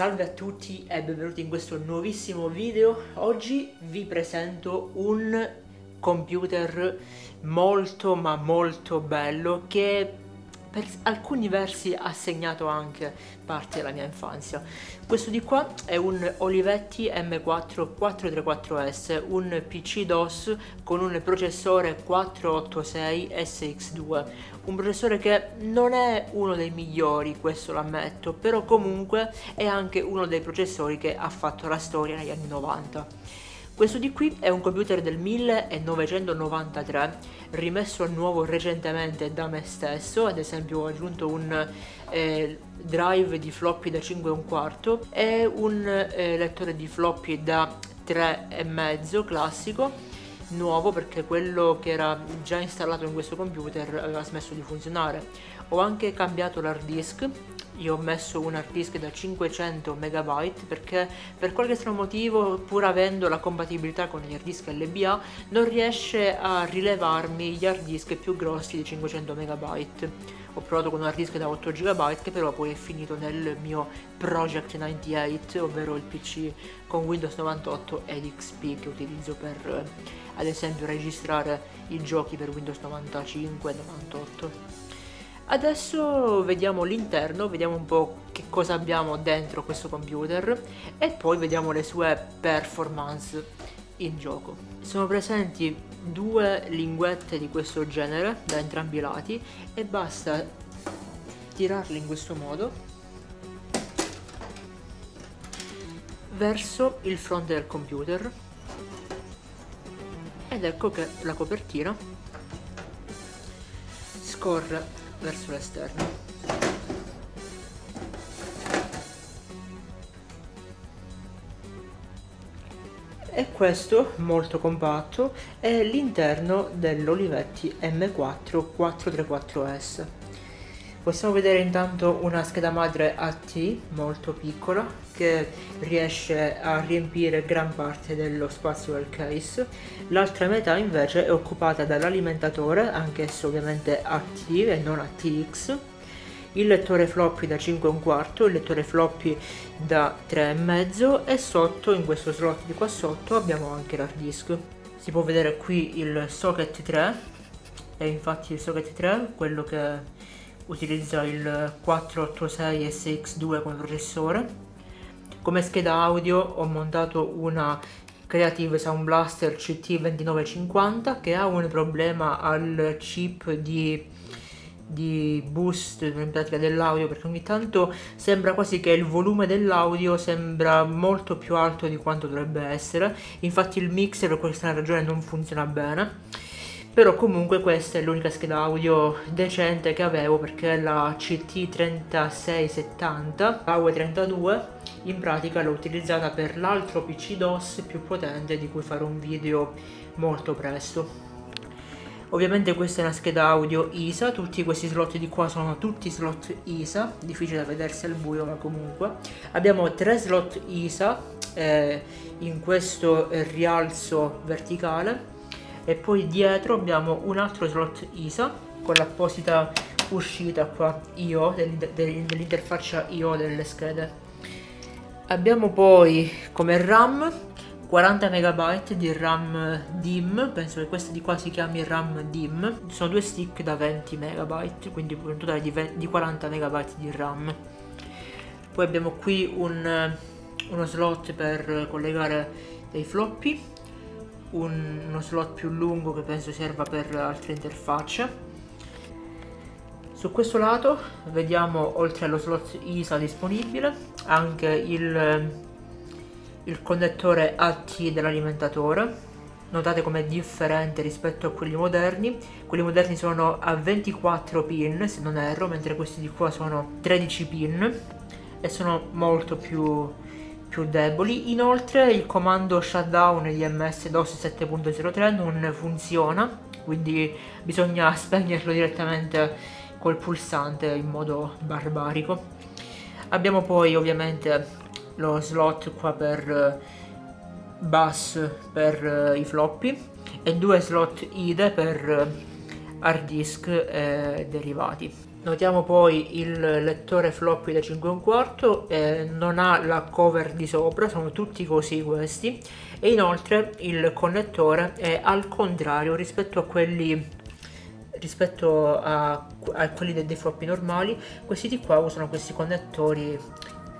Salve a tutti e benvenuti in questo nuovissimo video. Oggi vi presento un computer molto ma molto bello che per alcuni versi ha segnato anche parte della mia infanzia. Questo di qua è un Olivetti M4 434S, un PC DOS con un processore 486 SX2, un processore che non è uno dei migliori, questo lo ammetto, però comunque è anche uno dei processori che ha fatto la storia negli anni 90. Questo di qui è un computer del 1993, rimesso a nuovo recentemente da me stesso, ad esempio ho aggiunto un eh, drive di floppy da 5,1 e un eh, lettore di floppy da 3,5 classico nuovo perché quello che era già installato in questo computer aveva smesso di funzionare. Ho anche cambiato l'hard disk io ho messo un hard disk da 500 MB perché per qualche strano motivo pur avendo la compatibilità con gli hard disk LBA non riesce a rilevarmi gli hard disk più grossi di 500 MB ho provato con un hard disk da 8 GB che però poi è finito nel mio Project 98 ovvero il PC con Windows 98 ed XP che utilizzo per ad esempio registrare i giochi per Windows 95 e 98 Adesso vediamo l'interno, vediamo un po' che cosa abbiamo dentro questo computer e poi vediamo le sue performance in gioco. Sono presenti due linguette di questo genere da entrambi i lati e basta tirarle in questo modo verso il fronte del computer ed ecco che la copertina scorre verso l'esterno. E questo, molto compatto, è l'interno dell'Olivetti M4 434S. Possiamo vedere intanto una scheda madre AT molto piccola che riesce a riempire gran parte dello spazio del case. L'altra metà invece è occupata dall'alimentatore, anch'esso ovviamente AT e non ATX, il lettore floppy da 5,1 il lettore floppy da 3,5 e sotto, in questo slot di qua sotto, abbiamo anche l'hard disk. Si può vedere qui il socket 3, e infatti il socket 3, quello che utilizza il 486 SX2 come processore. Come scheda audio ho montato una Creative Sound Blaster CT2950 che ha un problema al chip di, di boost in pratica dell'audio perché ogni tanto sembra quasi che il volume dell'audio sembra molto più alto di quanto dovrebbe essere infatti il mixer per questa ragione non funziona bene però comunque questa è l'unica scheda audio decente che avevo perché la CT3670 AUE32 in pratica l'ho utilizzata per l'altro PC DOS più potente di cui farò un video molto presto Ovviamente questa è una scheda audio ISA, tutti questi slot di qua sono tutti slot ISA, difficile da vedersi al buio ma comunque. Abbiamo tre slot ISA eh, in questo rialzo verticale e poi dietro abbiamo un altro slot ISA con l'apposita uscita qua IO dell'interfaccia IO delle schede. Abbiamo poi come RAM 40 MB di RAM DIM, penso che questa di qua si chiami RAM DIM, sono due stick da 20 MB, quindi un totale di, 20, di 40 MB di RAM. Poi abbiamo qui un, uno slot per collegare dei floppy un, uno slot più lungo che penso serva per altre interfacce. Su questo lato vediamo oltre allo slot ISA disponibile anche il, il connettore AT dell'alimentatore. Notate com'è differente rispetto a quelli moderni. Quelli moderni sono a 24 pin se non erro mentre questi di qua sono 13 pin e sono molto più più deboli. Inoltre il comando shutdown di MS-DOS 7.03 non funziona, quindi bisogna spegnerlo direttamente col pulsante in modo barbarico. Abbiamo poi ovviamente lo slot qua per eh, bus per uh, i floppy e due slot IDE per uh, hard disk e derivati. Notiamo poi il lettore floppy da 5 eh, non ha la cover di sopra, sono tutti così questi e inoltre il connettore è al contrario rispetto a quelli rispetto a, a quelli dei, dei floppy normali questi di qua usano questi connettori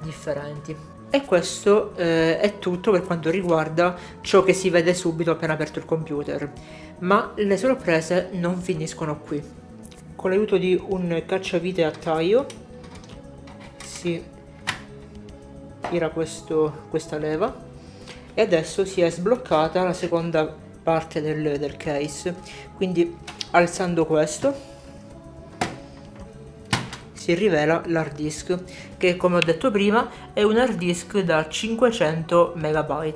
differenti. E questo eh, è tutto per quanto riguarda ciò che si vede subito appena aperto il computer. Ma le sorprese non finiscono qui con l'aiuto di un cacciavite a taglio si tira questo, questa leva e adesso si è sbloccata la seconda parte del, del case. Quindi alzando questo si rivela l'hard disk che come ho detto prima è un hard disk da 500 MB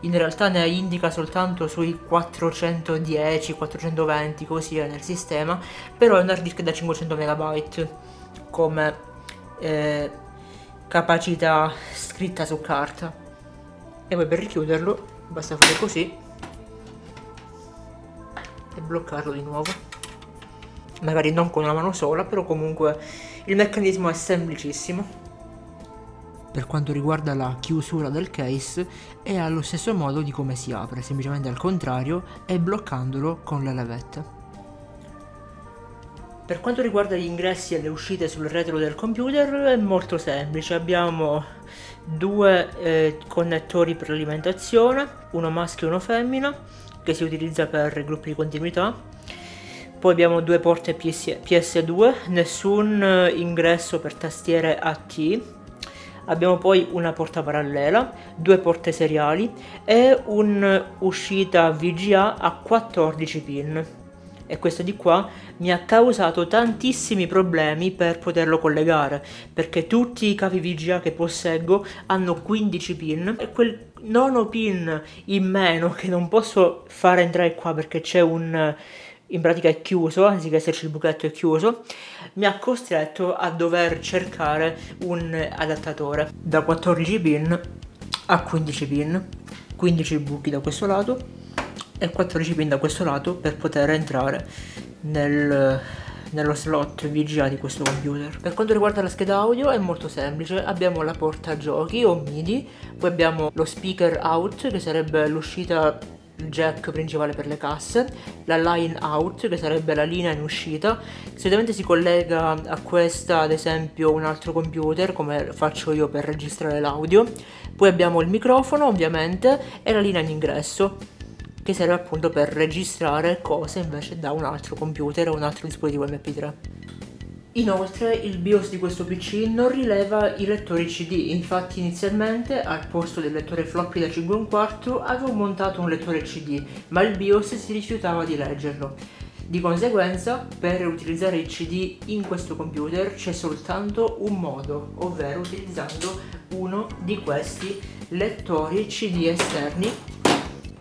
in realtà ne indica soltanto sui 410 420 così nel sistema però è un hard disk da 500 MB come eh, capacità scritta su carta. E poi per richiuderlo basta fare così e bloccarlo di nuovo. Magari non con una mano sola però comunque il meccanismo è semplicissimo. Per quanto riguarda la chiusura del case è allo stesso modo di come si apre, semplicemente al contrario e bloccandolo con le levette. Per quanto riguarda gli ingressi e le uscite sul retro del computer è molto semplice, abbiamo due eh, connettori per l'alimentazione, uno maschio e uno femmina, che si utilizza per gruppi di continuità, poi abbiamo due porte PS, PS2, nessun eh, ingresso per tastiere AT. Abbiamo poi una porta parallela, due porte seriali e un'uscita VGA a 14 pin. E questo di qua mi ha causato tantissimi problemi per poterlo collegare, perché tutti i cavi VGA che posseggo hanno 15 pin e quel nono pin in meno che non posso fare entrare qua perché c'è un in pratica è chiuso, anziché esserci il buchetto è chiuso, mi ha costretto a dover cercare un adattatore da 14 pin a 15 pin, 15 buchi da questo lato e 14 pin da questo lato per poter entrare nel, nello slot VGA di questo computer. Per quanto riguarda la scheda audio è molto semplice, abbiamo la porta giochi o MIDI, poi abbiamo lo speaker out che sarebbe l'uscita jack principale per le casse, la line out che sarebbe la linea in uscita, solitamente si collega a questa ad esempio un altro computer come faccio io per registrare l'audio, poi abbiamo il microfono ovviamente e la linea in ingresso che serve appunto per registrare cose invece da un altro computer o un altro dispositivo MP3. Inoltre il BIOS di questo PC non rileva i lettori CD, infatti inizialmente al posto del lettore floppy da 5 1 quarto avevo montato un lettore CD, ma il BIOS si rifiutava di leggerlo. Di conseguenza, per utilizzare il CD in questo computer c'è soltanto un modo, ovvero utilizzando uno di questi lettori CD esterni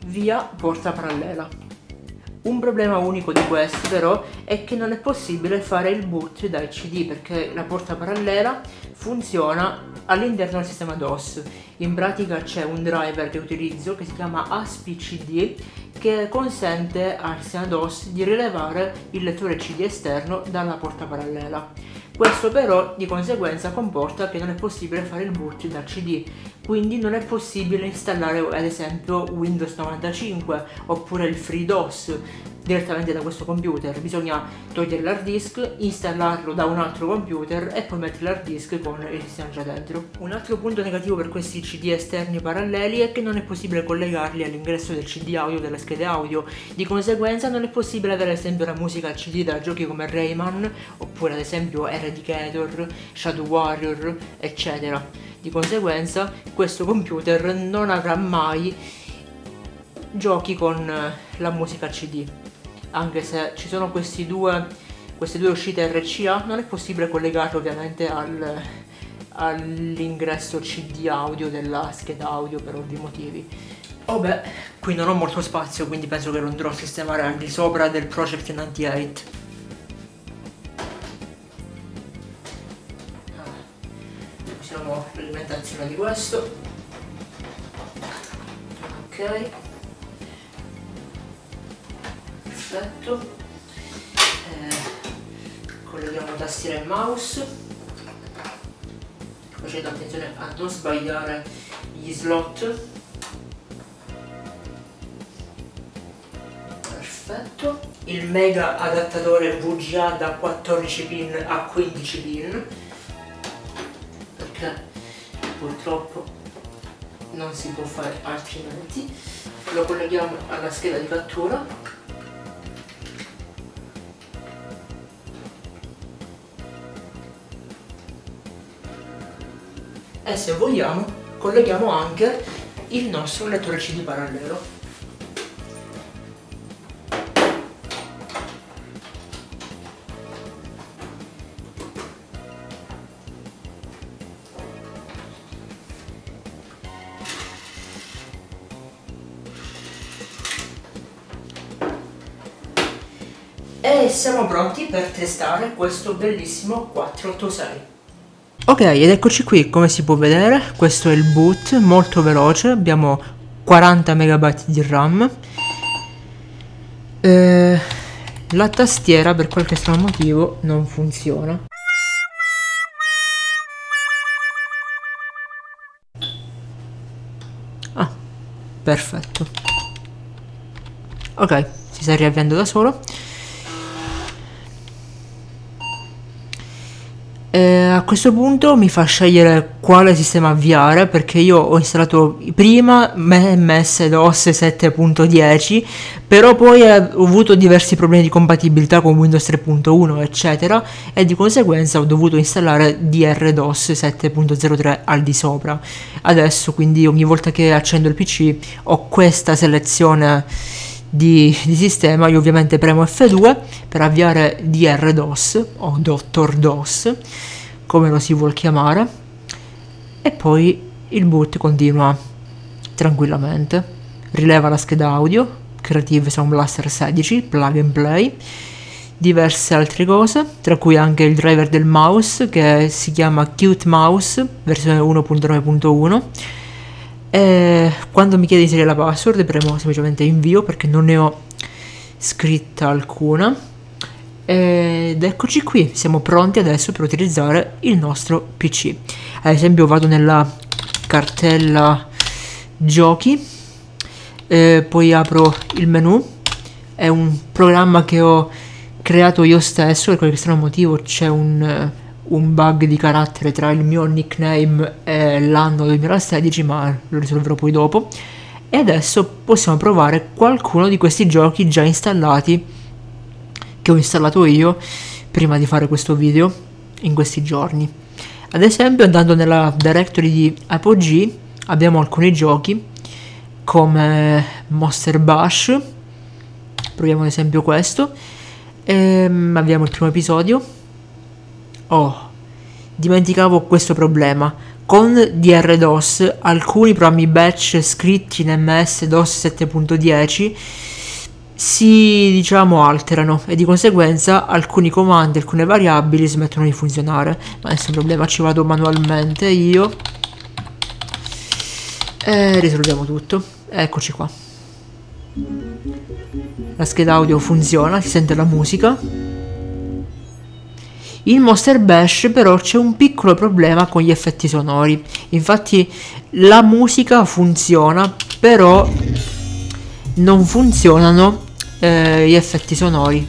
via porta parallela. Un problema unico di questi però è che non è possibile fare il boot dai CD perché la porta parallela funziona all'interno del sistema DOS. In pratica c'è un driver che utilizzo che si chiama ASPI-CD che consente al sistema DOS di rilevare il lettore CD esterno dalla porta parallela. Questo però di conseguenza comporta che non è possibile fare il boot da CD, quindi non è possibile installare ad esempio Windows 95 oppure il FreeDOS direttamente da questo computer, bisogna togliere l'hard disk, installarlo da un altro computer e poi mettere l'hard disk con il sistema già dentro. Un altro punto negativo per questi CD esterni paralleli è che non è possibile collegarli all'ingresso del CD audio delle schede audio, di conseguenza non è possibile avere ad esempio la musica CD da giochi come Rayman oppure ad esempio Eradicator, Shadow Warrior eccetera. Di conseguenza questo computer non avrà mai giochi con la musica CD anche se ci sono due, queste due uscite RCA non è possibile collegarlo ovviamente al, all'ingresso CD audio della scheda audio per ovvi motivi. Oh beh, qui non ho molto spazio quindi penso che lo andrò a sistemare al di sopra del Project 98 usiamo l'alimentazione di questo. Ok perfetto. Eh, colleghiamo tastiera e mouse. Facendo attenzione a non sbagliare gli slot. Perfetto. Il mega adattatore VGA da 14 pin a 15 pin. Perché purtroppo non si può fare altrimenti. Lo colleghiamo alla scheda di cattura e se vogliamo colleghiamo anche il nostro lettore CD parallelo e siamo pronti per testare questo bellissimo 486 Ok, ed eccoci qui, come si può vedere, questo è il boot, molto veloce, abbiamo 40 MB di RAM. Eh, la tastiera per qualche strano motivo non funziona. Ah, perfetto. Ok, si sta riavviando da solo. A questo punto mi fa scegliere quale sistema avviare perché io ho installato prima MS DOS 7.10 però poi ho avuto diversi problemi di compatibilità con Windows 3.1 eccetera e di conseguenza ho dovuto installare DRDOS 7.03 al di sopra. Adesso quindi ogni volta che accendo il PC ho questa selezione di, di sistema io ovviamente premo F2 per avviare DRDOS o Dr. DOS come lo si vuol chiamare e poi il boot continua tranquillamente rileva la scheda audio Creative Sound Blaster 16 plug and play diverse altre cose tra cui anche il driver del mouse che si chiama Qt Mouse versione 1.9.1 e quando mi chiede di inserire la password premo semplicemente invio perché non ne ho scritta alcuna ed eccoci qui, siamo pronti adesso per utilizzare il nostro PC. Ad esempio vado nella cartella giochi, eh, poi apro il menu, è un programma che ho creato io stesso, per qualche strano motivo c'è un, un bug di carattere tra il mio nickname e l'anno 2016, ma lo risolverò poi dopo. E adesso possiamo provare qualcuno di questi giochi già installati che ho installato io prima di fare questo video in questi giorni. Ad esempio andando nella directory di Apogee abbiamo alcuni giochi come Monster Bash, proviamo ad esempio questo, ehm, abbiamo il primo episodio. Oh, dimenticavo questo problema. Con DRDOS alcuni programmi batch scritti in MS DOS 7.10 si diciamo alterano e di conseguenza alcuni comandi, alcune variabili smettono di funzionare. Ma nessun problema ci vado manualmente io. E risolviamo tutto. Eccoci qua. La scheda audio funziona si sente la musica in Monster Bash però c'è un piccolo problema con gli effetti sonori infatti la musica funziona però non funzionano eh, gli effetti sonori.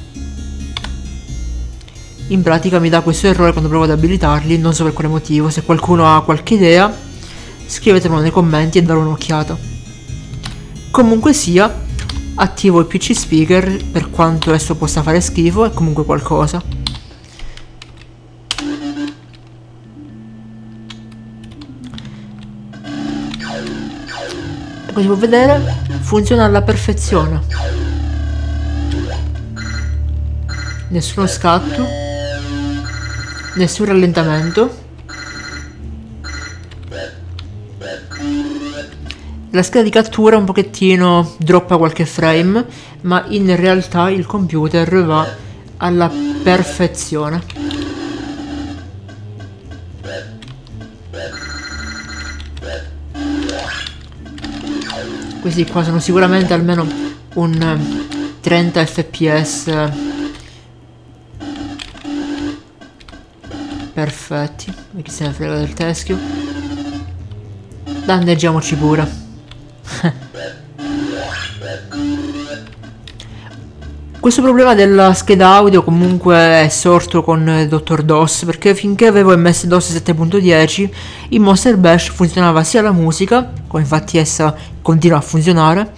In pratica mi dà questo errore quando provo ad abilitarli, non so per quale motivo. Se qualcuno ha qualche idea, scrivetemelo nei commenti e darò un'occhiata. Comunque sia, attivo il PC speaker per quanto esso possa fare schifo, è comunque qualcosa. Come si può vedere funziona alla perfezione. Nessuno scatto. Nessun rallentamento. La scheda di cattura un pochettino droppa qualche frame ma in realtà il computer va alla perfezione questi qua sono sicuramente almeno un 30 fps Perfetti. Chi se ne frega del teschio. Danneggiamoci pure. Questo problema della scheda audio comunque è sorto con Dr. DOS perché finché avevo MS-DOS 7.10 in Monster Bash funzionava sia la musica, come infatti essa continua a funzionare,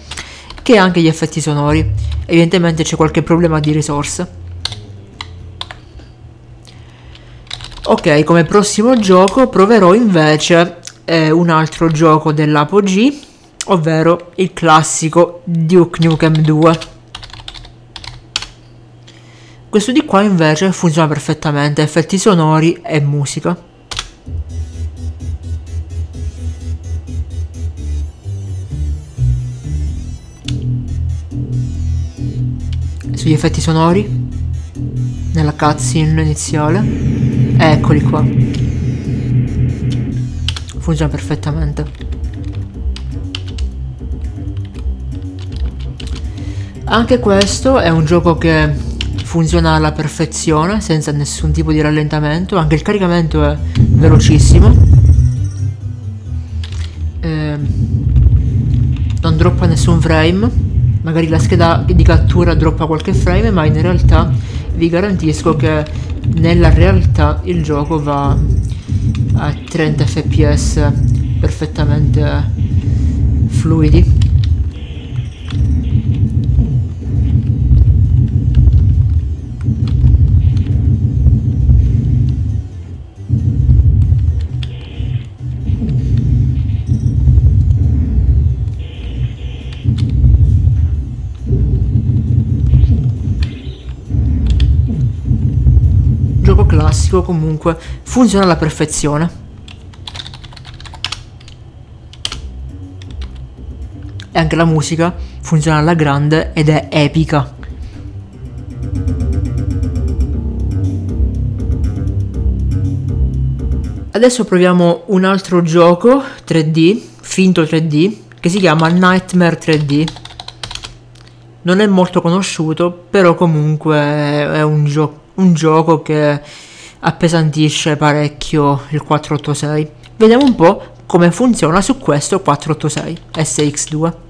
che anche gli effetti sonori. Evidentemente c'è qualche problema di risorse. Ok, come prossimo gioco proverò invece eh, un altro gioco dell'Apogee, ovvero il classico Duke Nukem 2. Questo di qua invece funziona perfettamente, effetti sonori e musica. Sugli effetti sonori, nella cutscene iniziale, eccoli qua. Funziona perfettamente. Anche questo è un gioco che funziona alla perfezione senza nessun tipo di rallentamento. Anche il caricamento è velocissimo. Eh, non droppa nessun frame. Magari la scheda di cattura droppa qualche frame ma in realtà vi garantisco che nella realtà il gioco va a 30 fps perfettamente fluidi classico comunque funziona alla perfezione. E anche la musica funziona alla grande ed è epica. Adesso proviamo un altro gioco 3D, finto 3D, che si chiama Nightmare 3D. Non è molto conosciuto, però comunque è un, gio un gioco che appesantisce parecchio il 486. Vediamo un po' come funziona su questo 486 SX2.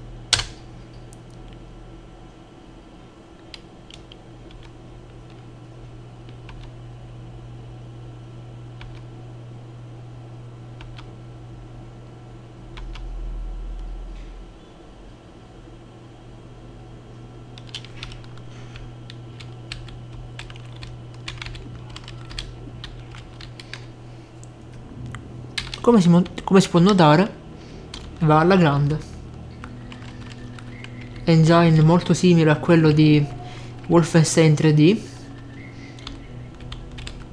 Come si, come si può notare va alla grande. Engine molto simile a quello di Wolfenstein 3D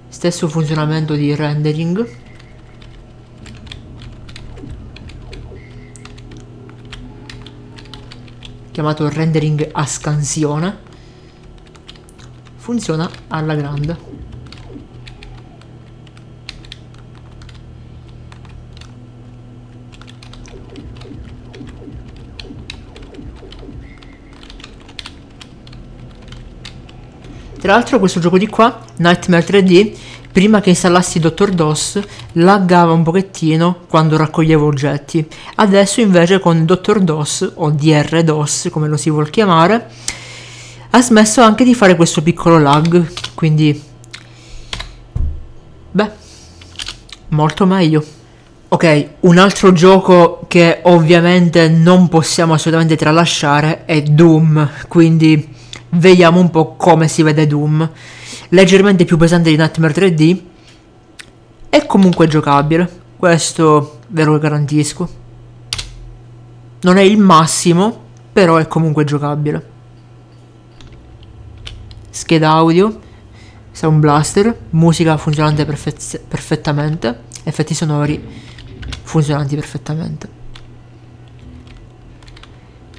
stesso funzionamento di rendering. Chiamato rendering a scansione. Funziona alla grande Tra l'altro questo gioco di qua, Nightmare 3D, prima che installassi Dr. DOS, laggava un pochettino quando raccoglievo oggetti. Adesso invece con Dr. DOS, o DR DOS come lo si vuol chiamare, ha smesso anche di fare questo piccolo lag, quindi... Beh, molto meglio. Ok, un altro gioco che ovviamente non possiamo assolutamente tralasciare è Doom, quindi vediamo un po' come si vede Doom. Leggermente più pesante di Nightmare 3D è comunque giocabile, questo ve lo garantisco. Non è il massimo, però è comunque giocabile. Scheda audio, Sound Blaster, musica funzionante perfez- perfettamente, effetti sonori funzionanti perfettamente.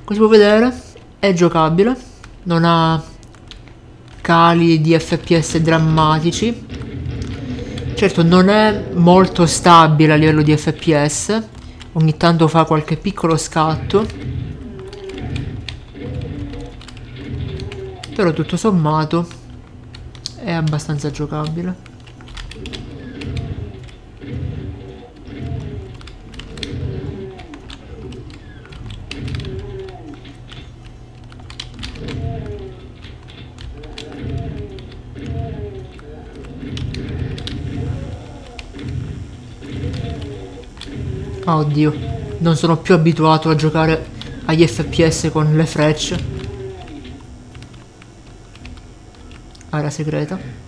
Come si può vedere, è giocabile non ha cali di fps drammatici. Certo non è molto stabile a livello di fps ogni tanto fa qualche piccolo scatto. Però tutto sommato è abbastanza giocabile Oddio, non sono più abituato a giocare agli FPS con le frecce. Area segreta.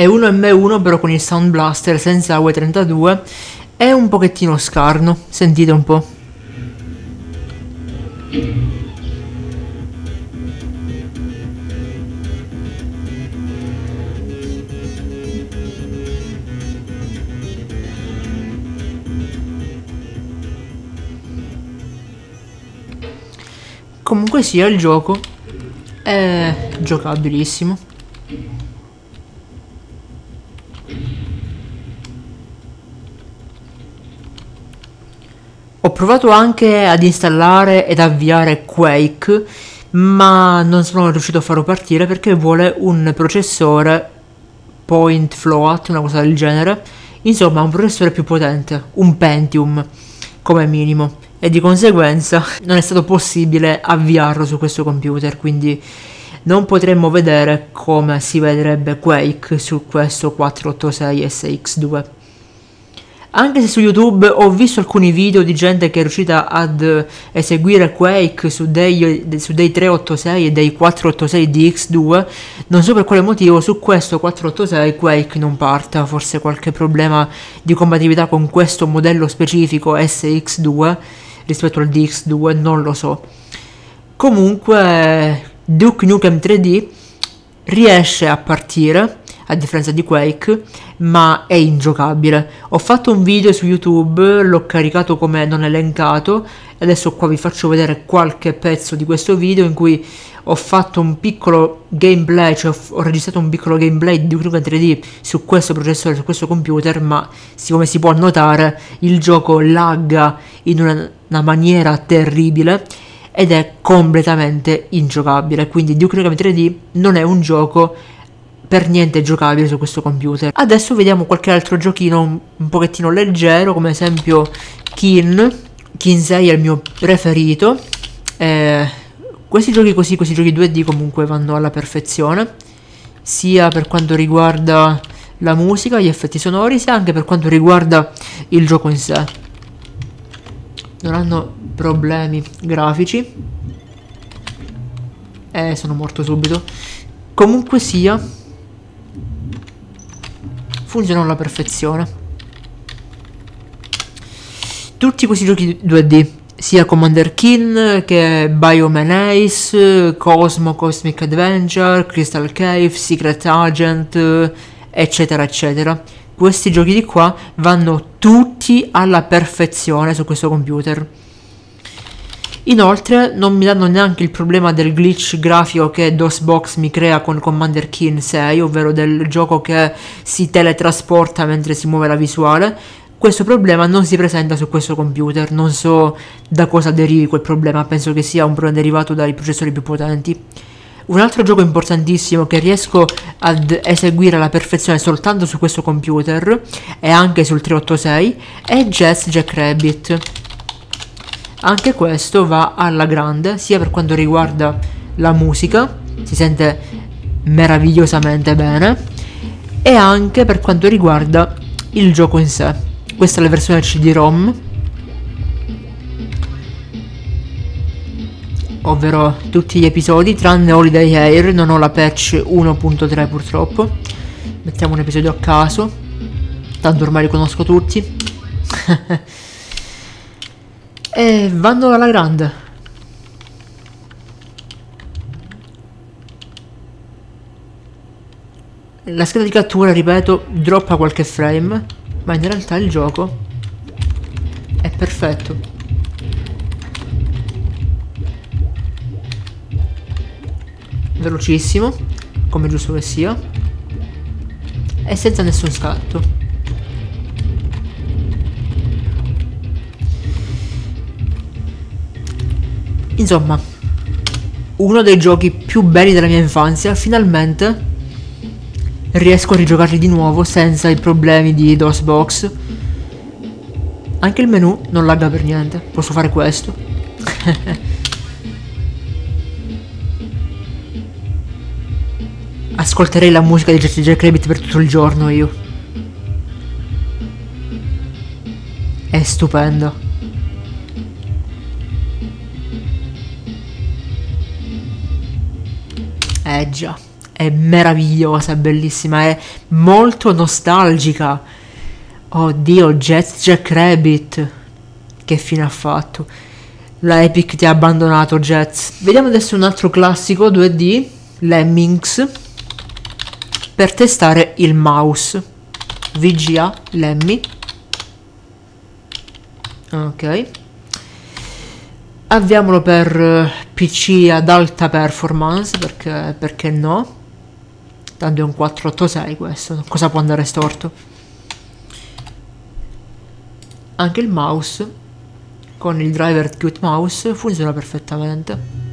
È uno M1 però con il Sound Blaster senza AW32 è un pochettino scarno, sentite un po'. Comunque sia il gioco è giocabilissimo. Ho provato anche ad installare ed avviare Quake, ma non sono riuscito a farlo partire perché vuole un processore point float, una cosa del genere. Insomma, un processore più potente, un Pentium come minimo. E di conseguenza non è stato possibile avviarlo su questo computer, quindi non potremmo vedere come si vedrebbe Quake su questo 486 SX2. Anche se su YouTube ho visto alcuni video di gente che è riuscita ad eseguire Quake su dei, su dei 386 e dei 486 DX2, non so per quale motivo su questo 486 Quake non parta, forse qualche problema di compatibilità con questo modello specifico SX2 rispetto al DX2, non lo so. Comunque Duke Nukem 3D riesce a partire a differenza di Quake, ma è ingiocabile. Ho fatto un video su YouTube, l'ho caricato come non elencato, e adesso qua vi faccio vedere qualche pezzo di questo video in cui ho fatto un piccolo gameplay, cioè ho registrato un piccolo gameplay di Duke Nukem 3D su questo processore, su questo computer, ma come si può notare il gioco lagga in una, una maniera terribile ed è completamente ingiocabile, quindi Duke Nukem 3D non è un gioco per niente giocabile su questo computer. Adesso vediamo qualche altro giochino un, un pochettino leggero, come esempio Kin. Kin 6 è il mio preferito. Eh, questi giochi così, questi giochi 2D comunque vanno alla perfezione, sia per quanto riguarda la musica, gli effetti sonori, sia anche per quanto riguarda il gioco in sé. Non hanno problemi grafici. Eh, sono morto subito. Comunque sia, funzionano alla perfezione. Tutti questi giochi 2D, sia Commander Kin che Bioman Ace, Cosmo, Cosmic Adventure, Crystal Cave, Secret Agent, eccetera eccetera. Questi giochi di qua vanno tutti alla perfezione su questo computer. Inoltre non mi danno neanche il problema del glitch grafico che DOSBox mi crea con Commander Keen 6, ovvero del gioco che si teletrasporta mentre si muove la visuale. Questo problema non si presenta su questo computer, non so da cosa derivi quel problema, penso che sia un problema derivato dai processori più potenti. Un altro gioco importantissimo che riesco ad eseguire alla perfezione soltanto su questo computer e anche sul 386 è Jazz Jackrabbit. Anche questo va alla grande, sia per quanto riguarda la musica, si sente meravigliosamente bene, e anche per quanto riguarda il gioco in sé. Questa è la versione CD-ROM, ovvero tutti gli episodi, tranne Holiday Air, non ho la patch 1.3 purtroppo. Mettiamo un episodio a caso, tanto ormai li conosco tutti. E vanno alla grande. La scheda di cattura, ripeto, droppa qualche frame, ma in realtà il gioco è perfetto. Velocissimo, come giusto che sia, e senza nessun scatto. Insomma, uno dei giochi più belli della mia infanzia, finalmente riesco a rigiocarli di nuovo senza i problemi di DOSBox. Anche il menu non lagga per niente, posso fare questo. Ascolterei la musica di Jack Rabbit per tutto il giorno io. È stupendo. Eh già, è meravigliosa, è bellissima, è molto nostalgica. Oddio, Jet Jack Rabbit. Che fine ha fatto? La Epic ti ha abbandonato, Jets. Vediamo adesso un altro classico 2D, Lemmings, per testare il mouse. VGA Lemmy. Ok. Avviamolo per PC ad alta performance, perché, perché no? Tanto è un 486 questo, cosa può andare storto? Anche il mouse, con il driver Qt Mouse, funziona perfettamente.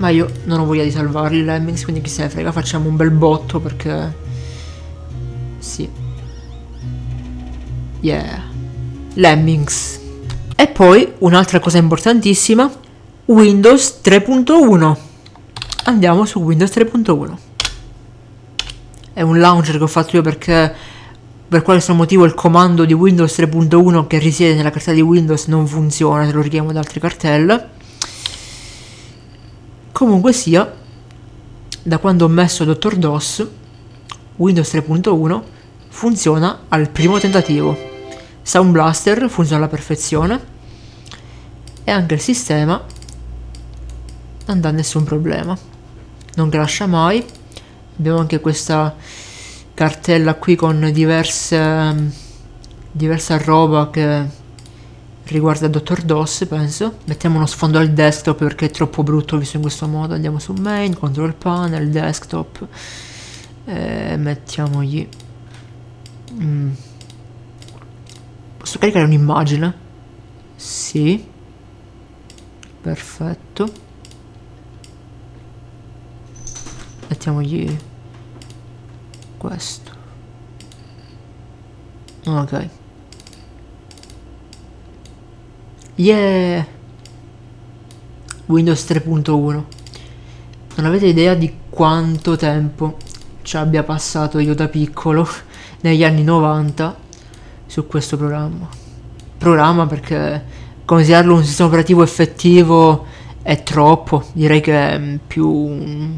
Ma io non ho voglia di salvarli Lemmings, quindi chi se ne frega, facciamo un bel botto perché... Sì. Yeah. Lemmings. E poi, un'altra cosa importantissima, Windows 3.1. Andiamo su Windows 3.1. È un launcher che ho fatto io perché per quale motivo il comando di Windows 3.1 che risiede nella cartella di Windows non funziona se lo richiamo da altre cartelle Comunque sia, da quando ho messo Dr. DOS, Windows 3.1 funziona al primo tentativo. Sound Blaster funziona alla perfezione e anche il sistema non dà nessun problema. Non crasha mai. Abbiamo anche questa cartella qui con diverse, diversa roba che riguarda Dottor DOS penso. Mettiamo uno sfondo al desktop perché è troppo brutto visto in questo modo. Andiamo su main control panel desktop. E mettiamogli mm. posso caricare un'immagine? Sì. Perfetto. Mettiamogli questo. Ok Yeah! Windows 3.1 Non avete idea di quanto tempo ci abbia passato io da piccolo negli anni 90 su questo programma. Programma perché considerarlo un sistema operativo effettivo è troppo, direi che è più un,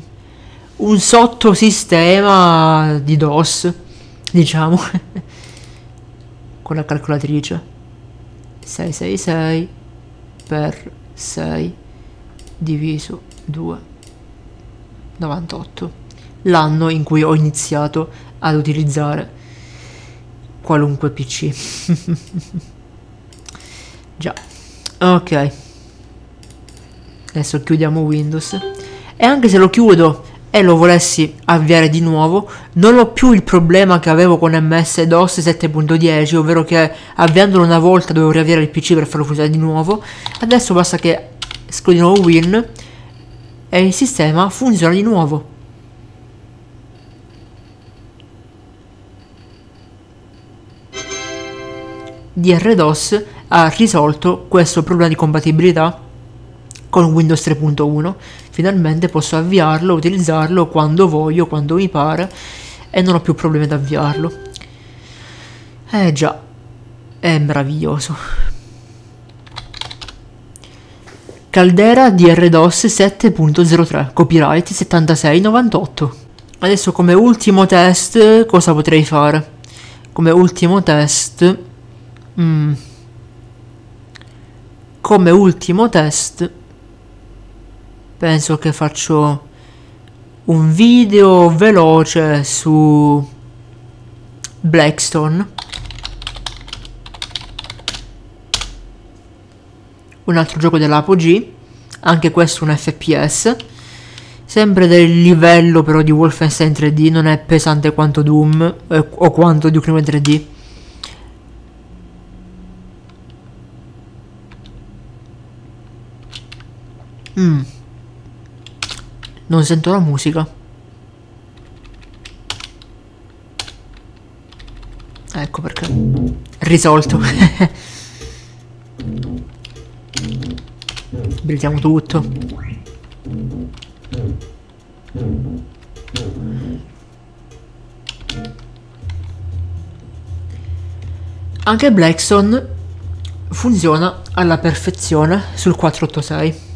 un sottosistema di DOS, diciamo, con la calcolatrice. 666 per 6 diviso 2 98 l'anno in cui ho iniziato ad utilizzare qualunque pc già. Ok. Adesso chiudiamo windows. E anche se lo chiudo e lo volessi avviare di nuovo, non ho più il problema che avevo con MS-DOS 7.10, ovvero che avviandolo una volta dovevo riavviare il PC per farlo funzionare di nuovo. Adesso basta che esco di nuovo Win e il sistema funziona di nuovo. DRDOS ha risolto questo problema di compatibilità con Windows 3.1 finalmente posso avviarlo, utilizzarlo quando voglio, quando mi pare e non ho più problemi ad avviarlo. Eh già, è meraviglioso. Caldera DRDOS 7.03, copyright 7698. Adesso come ultimo test cosa potrei fare? Come ultimo test... Mm, come ultimo test penso che faccio un video veloce su Blackstone. Un altro gioco dell'Apogee, anche questo un FPS sempre del livello però di Wolfenstein 3D non è pesante quanto Doom eh, o quanto Duke Nukem 3D Mmm. Non sento la musica. Ecco perché. Risolto. Abilitiamo tutto. Anche Blackstone funziona alla perfezione sul 486.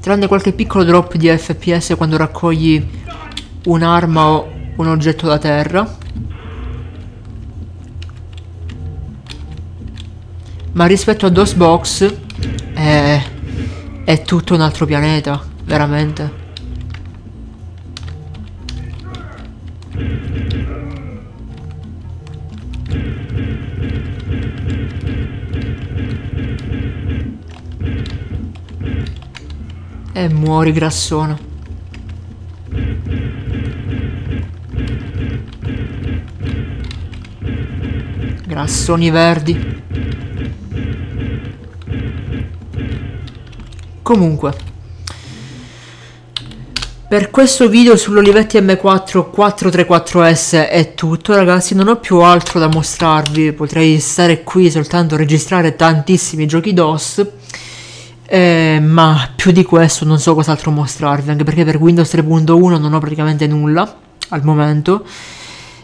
Tranne qualche piccolo drop di FPS quando raccogli un'arma o un oggetto da terra. Ma rispetto a DOSBox è, è tutto un altro pianeta, veramente. E muori grassona. Grassoni verdi. Comunque. Per questo video sull'Olivetti M4 434S è tutto ragazzi, non ho più altro da mostrarvi, potrei stare qui soltanto a registrare tantissimi giochi DOS eh, ma più di questo non so cos'altro mostrarvi, anche perché per Windows 3.1 non ho praticamente nulla al momento.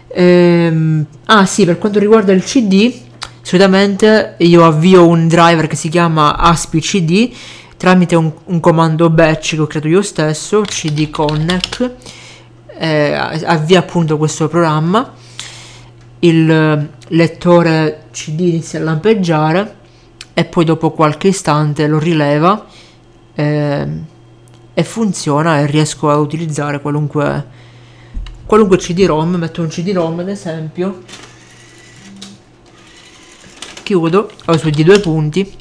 Ehm, ah sì, per quanto riguarda il CD, solitamente io avvio un driver che si chiama ASPI CD tramite un, un comando batch che ho creato io stesso, cd connect, eh, avvia appunto questo programma, il lettore CD inizia a lampeggiare e poi dopo qualche istante lo rileva eh, e funziona e riesco a utilizzare qualunque, qualunque CD-ROM, metto un CD-ROM ad esempio, chiudo, ho sui due punti,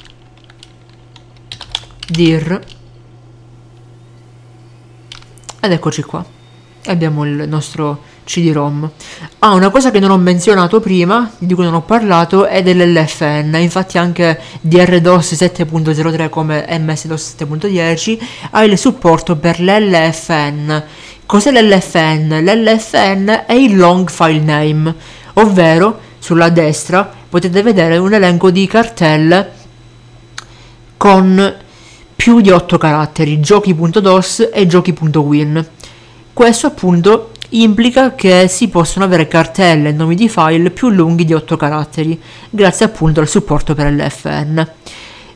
dir. Ed eccoci qua, abbiamo il nostro CD-ROM. Ah, una cosa che non ho menzionato prima, di cui non ho parlato, è dell'LFN. Infatti anche DRDOS 7.03 come MS-DOS 7.10 ha il supporto per l'LFN. Cos'è l'LFN? L'LFN è il long file name, ovvero sulla destra potete vedere un elenco di cartelle con più di 8 caratteri, giochi.dos e giochi.win. Questo appunto implica che si possono avere cartelle e nomi di file più lunghi di 8 caratteri, grazie appunto al supporto per l'FN.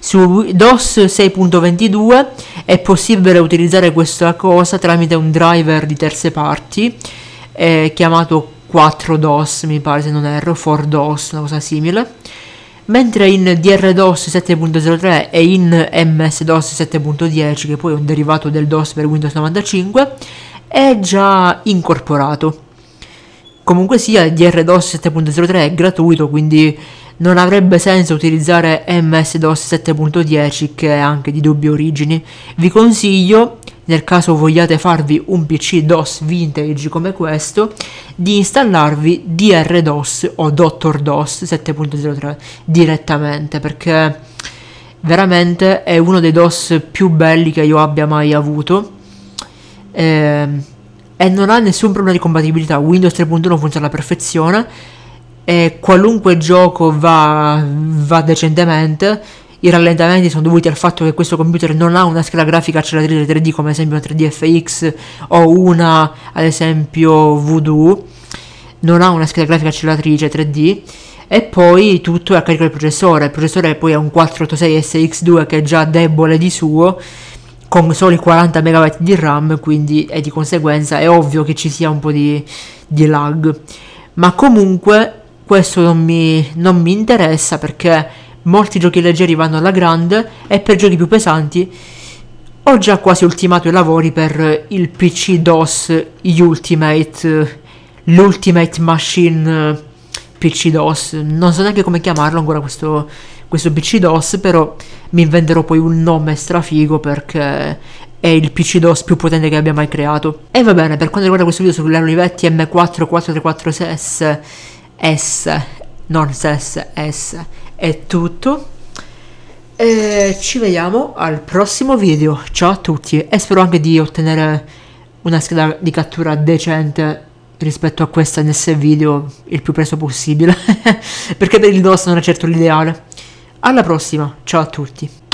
Su DOS 6.22 è possibile utilizzare questa cosa tramite un driver di terze parti eh, chiamato 4DOS, mi pare se non erro, 4DOS, una cosa simile. Mentre in DRDOS 7.03 e in MS-DOS 7.10, che poi è un derivato del DOS per Windows 95, è già incorporato. Comunque sia, DRDOS 7.03 è gratuito, quindi non avrebbe senso utilizzare MS-DOS 7.10 che è anche di dubbie origini. Vi consiglio, nel caso vogliate farvi un PC DOS vintage come questo, di installarvi DRDOS o Dr. DOS 7.03 direttamente perché veramente è uno dei DOS più belli che io abbia mai avuto eh, e non ha nessun problema di compatibilità. Windows 3.1 funziona alla perfezione e qualunque gioco va, va decentemente. I rallentamenti sono dovuti al fatto che questo computer non ha una scheda grafica acceleratrice 3D come ad esempio una 3DFX o una ad esempio Voodoo, non ha una scheda grafica acceleratrice 3D e poi tutto è a carico del processore. Il processore poi è un 486 SX2 che è già debole di suo con soli 40 MB di RAM, quindi e di conseguenza è ovvio che ci sia un po' di, di lag. Ma comunque questo non mi, non mi interessa perché molti giochi leggeri vanno alla grande e per giochi più pesanti ho già quasi ultimato i lavori per il PC DOS Ultimate, l'Ultimate Machine PC DOS, non so neanche come chiamarlo ancora questo, questo PC DOS, però mi inventerò poi un nome strafigo perché è il PC DOS più potente che abbia mai creato. E va bene, per quanto riguarda questo video sull'Olivetti M4 434S S, non SES, S, è tutto. E ci vediamo al prossimo video. Ciao a tutti e spero anche di ottenere una scheda di cattura decente rispetto a questa NS video il più presto possibile perché per il DOS non è certo l'ideale. Alla prossima, ciao a tutti.